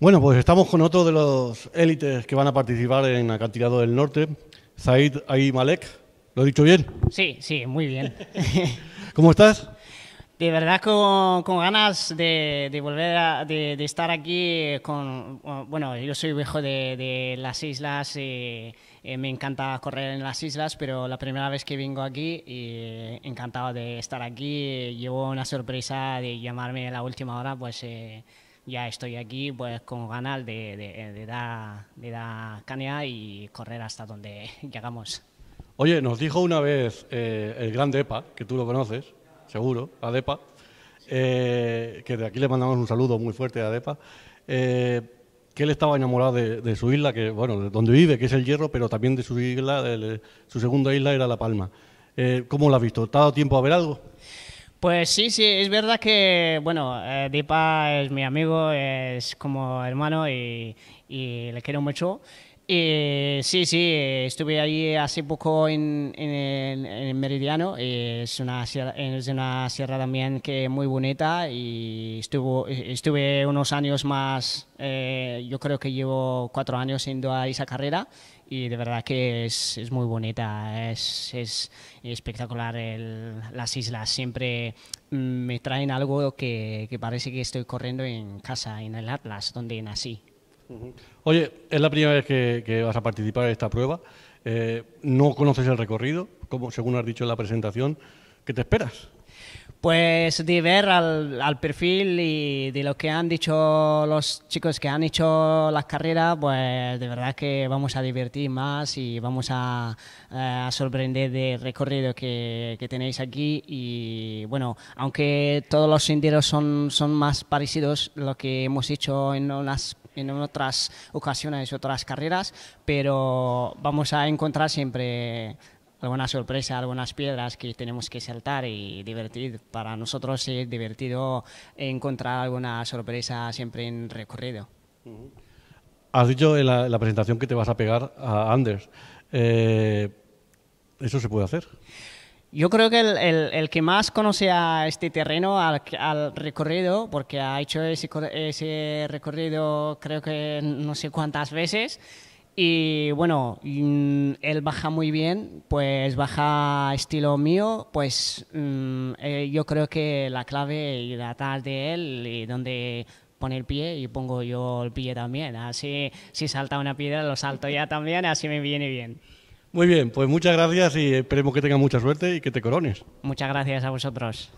Bueno, pues estamos con otro de los élites que van a participar en Acantilado del Norte, Said Ay Malek. ¿Lo he dicho bien? Sí, sí, muy bien. ¿Cómo estás? De verdad con, con ganas de, de volver a de, de estar aquí con... Bueno, yo soy viejo de, de las islas y eh, me encanta correr en las islas, pero la primera vez que vengo aquí y encantado de estar aquí. Llevo una sorpresa de llamarme a la última hora, pues... Eh, ya estoy aquí pues con ganas de, de, de dar, de y correr hasta donde llegamos. Oye, nos dijo una vez eh, el gran Depa, que tú lo conoces, seguro, a Depa, eh, que de aquí le mandamos un saludo muy fuerte a Depa, eh, que él estaba enamorado de, de, su isla, que bueno, de donde vive, que es el Hierro, pero también de su isla, de, su segunda isla era La Palma. Eh, ¿Cómo lo has visto? ¿Te ha dado tiempo a ver algo? Pues sí, sí, es verdad que, bueno, eh, Deepa es mi amigo, es como hermano y, y le quiero mucho. Y sí, sí, estuve allí hace poco en, Meridiano, es una, sierra, una sierra también que muy bonita y estuvo, estuve unos años más, eh, yo creo que llevo cuatro años yendo a esa carrera y de verdad que es, es muy bonita, es, es espectacular el, las islas, siempre me traen algo que, que parece que estoy corriendo en casa, en el Atlas, donde nací. Oye, es la primera vez que, que vas a participar en esta prueba. Eh, no conoces el recorrido, como según has dicho en la presentación. ¿Qué te esperas? Pues de ver al, perfil y de lo que han dicho los chicos que han hecho las carreras, pues de verdad que vamos a divertir más y vamos a, a sorprender del recorrido que, que, tenéis aquí. Y bueno, aunque todos los senderos son, son más parecidos, lo que hemos hecho en unas en otras ocasiones, otras carreras, pero vamos a encontrar siempre alguna sorpresa, algunas piedras que tenemos que saltar y divertir. Para nosotros es divertido encontrar alguna sorpresa siempre en recorrido. Has dicho en la, en la presentación que te vas a pegar a Anders. Eh, ¿Eso se puede hacer? Yo creo que el, el, el, que más conoce a este terreno, al, al recorrido, porque ha hecho ese, ese, recorrido creo que no sé cuántas veces, y bueno, él baja muy bien, pues baja estilo mío, pues eh, yo creo que la clave es atrás de él y donde pone el pie y pongo yo el pie también, así si salta una piedra lo salto ya también, así me viene bien. Muy bien, pues muchas gracias y esperemos que tengas mucha suerte y que te corones. Muchas gracias a vosotros.